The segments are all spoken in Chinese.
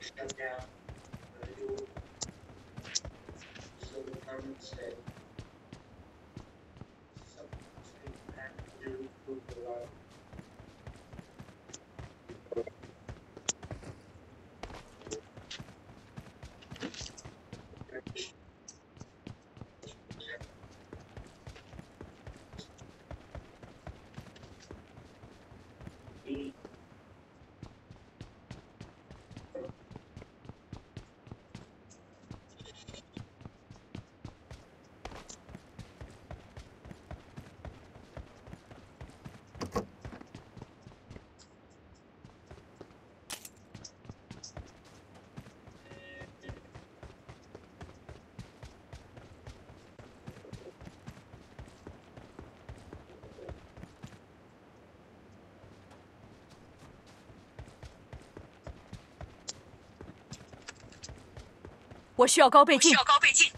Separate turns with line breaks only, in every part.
shut down, do some permanent state. 我需要高倍镜。需要高倍镜。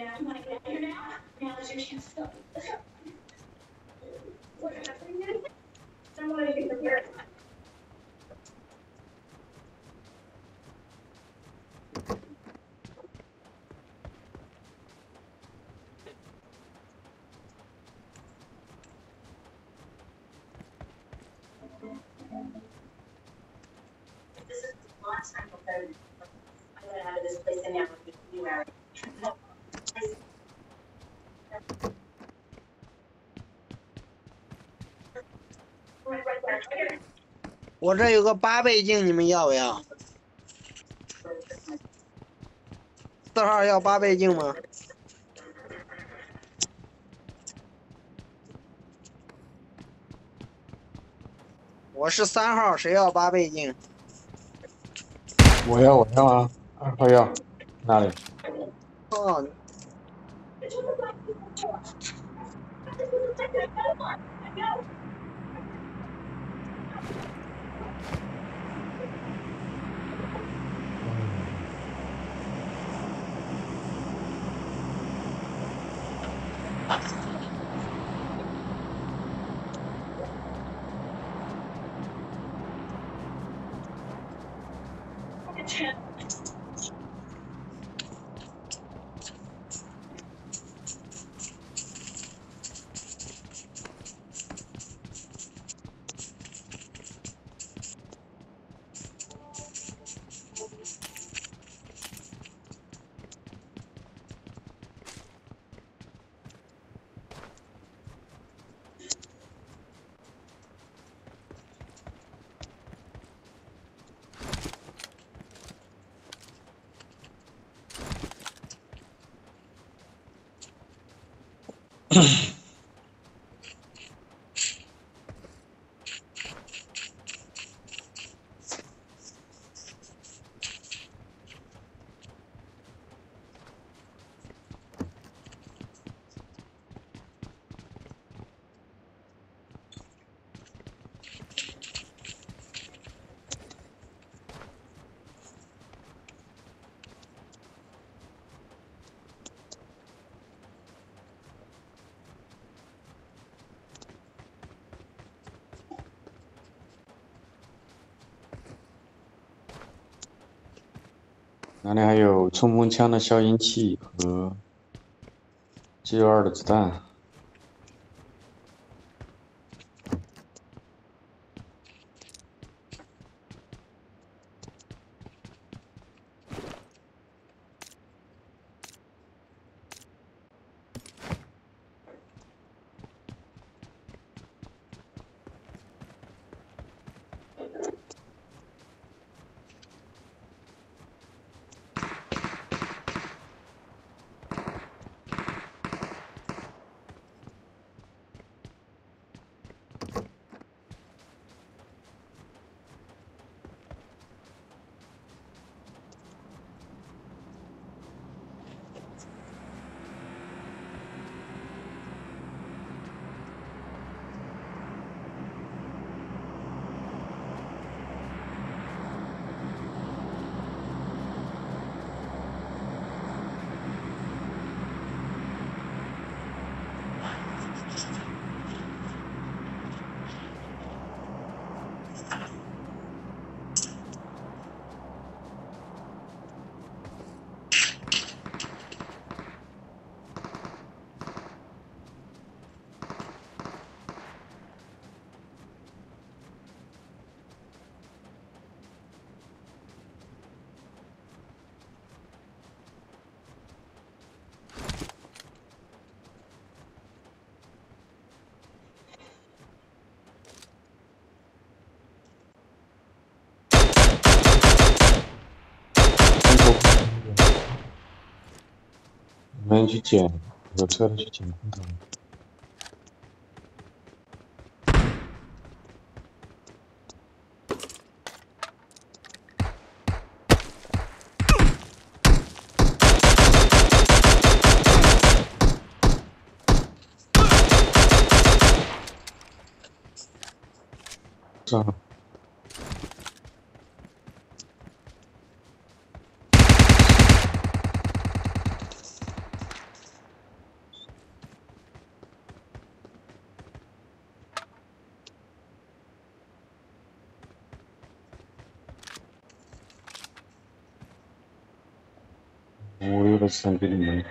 yeah, you want to get out here now? Now is your chance to go. Someone to be prepared.
我这有个八倍镜，你们要不要？四号要八倍镜吗？我是三号，谁要八倍镜？
我要，我要啊！二号要哪里？
哦。
Ugh. 哪里还有冲锋枪的消音器和 G 六二的子弹。Będzie cień. Za 4 Co?
बस संपी नहीं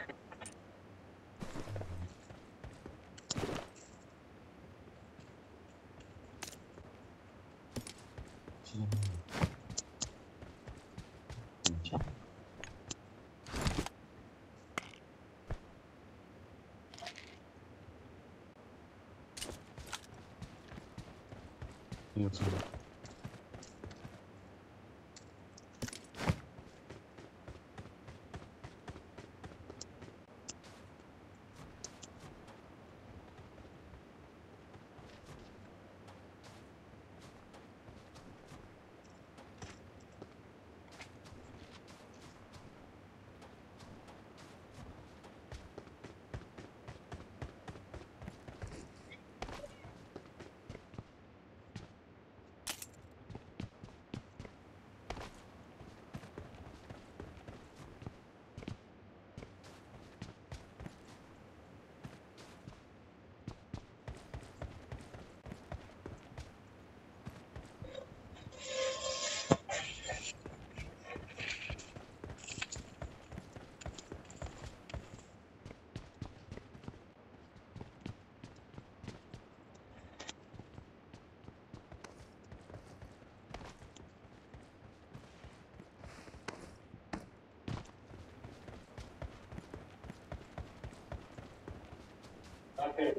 I'm gonna.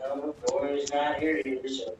No, not here to do.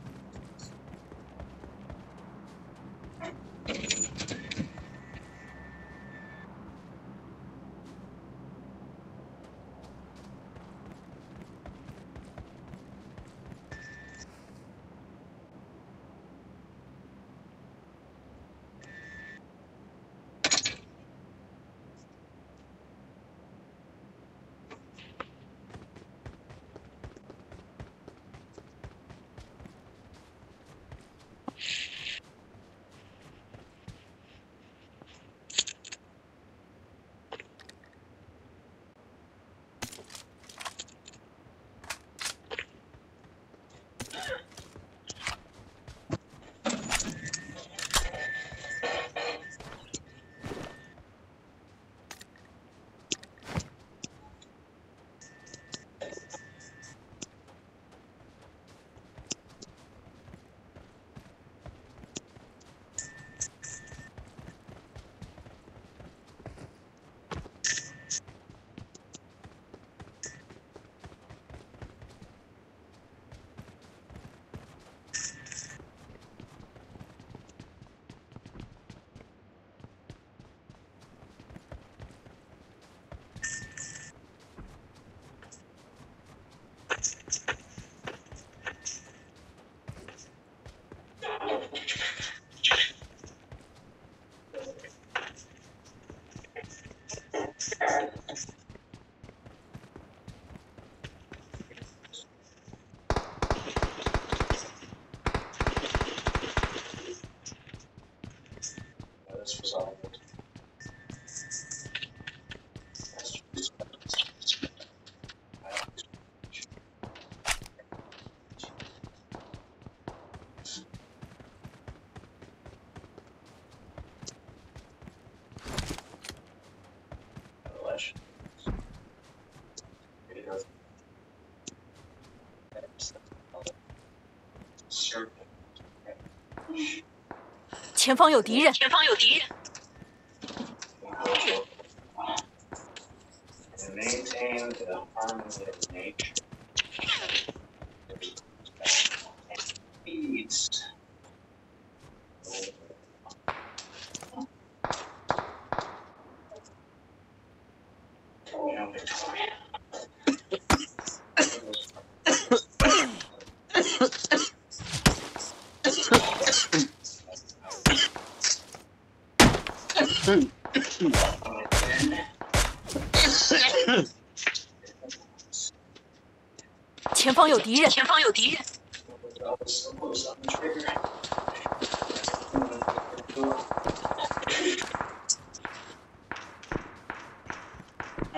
前方有敌人！
前方有敌人！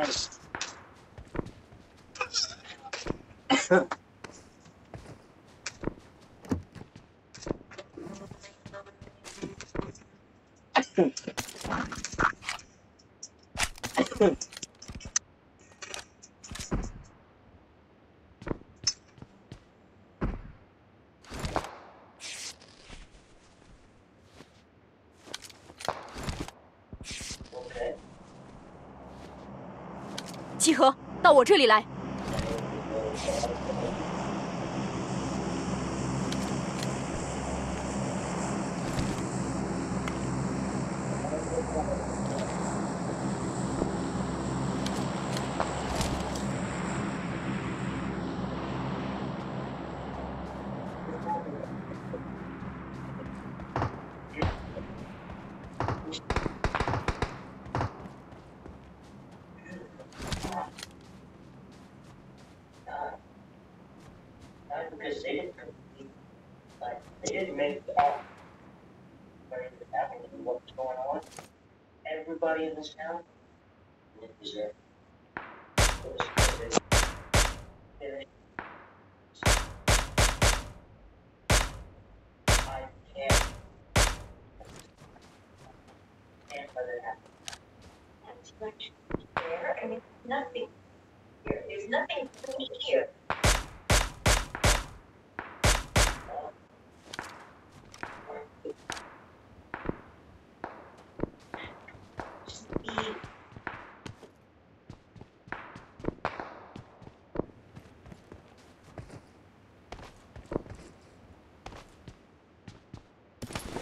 Nice.
到我这里来。
This town. I can't. Can't let it happen.
There. I mean, nothing here. There's nothing for me here. Just be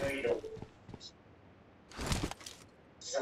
No, you don't. Someone will. One of the dogs. I got him to do it.
what?
Yeah.
No! Daddy,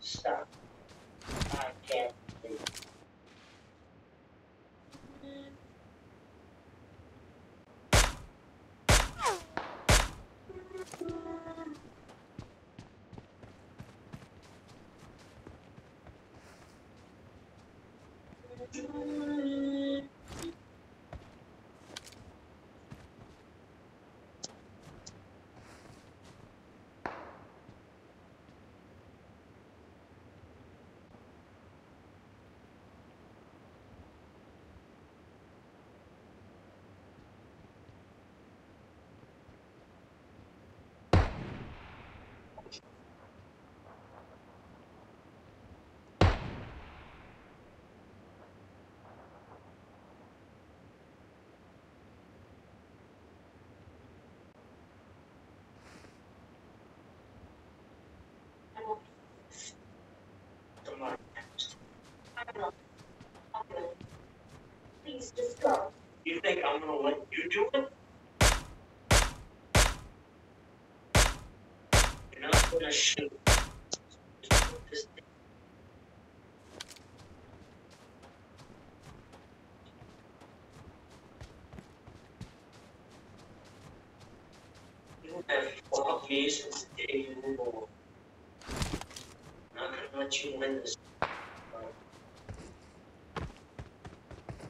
Stop. I can't leave.
Please just go.
You think I'm gonna let you do it? You're not gonna shoot.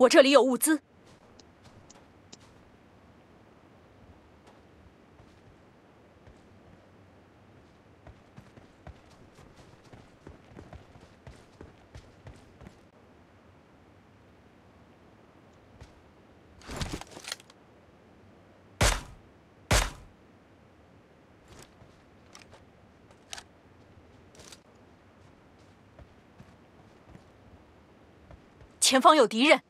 我
这里有物资。前方有敌人！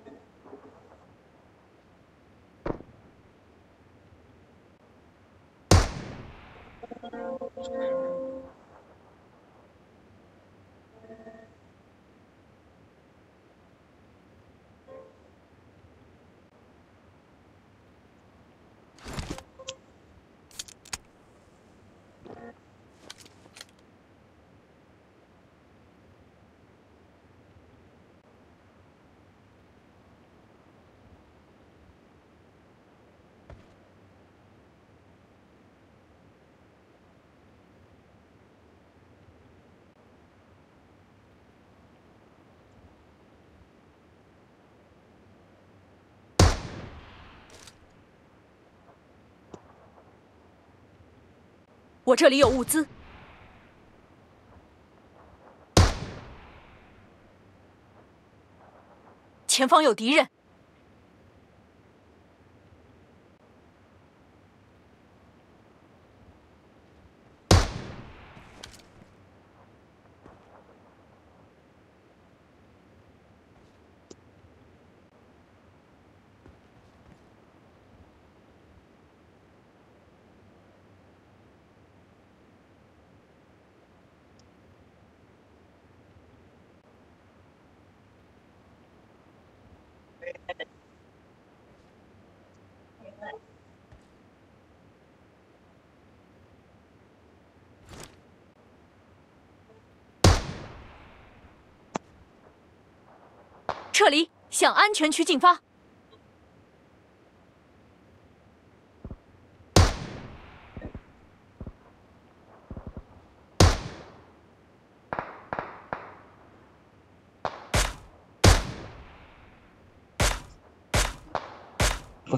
我这里有物资。前方有敌人！撤离，向安全区进发。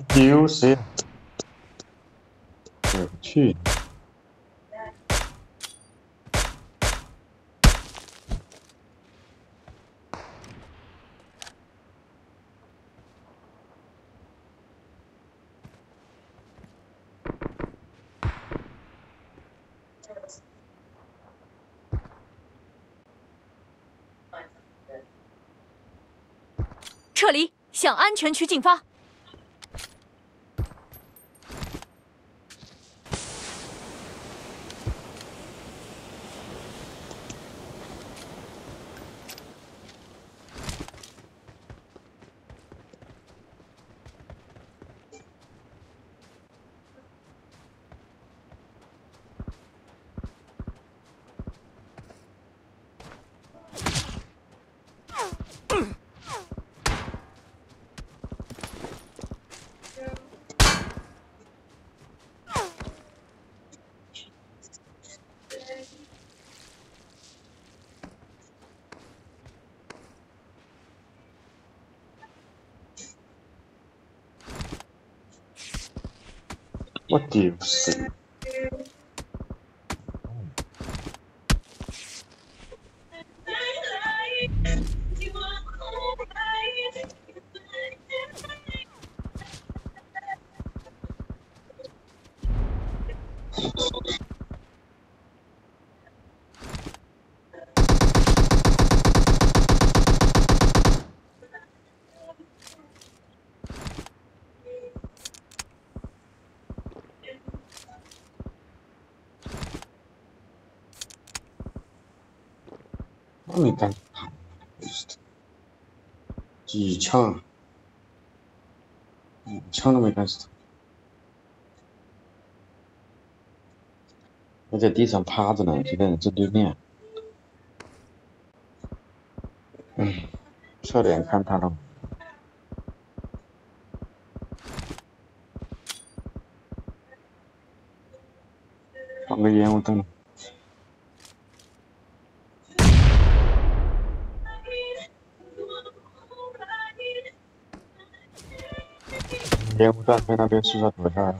丢谁？我
撤离，向安全区进发。
motivos, você 谁？我没敢看，几枪，一枪都没干死他。我在地上趴着呢，就在那正对面。嗯，侧脸看他了。放个烟雾弹。烟雾弹在那边树上躲下来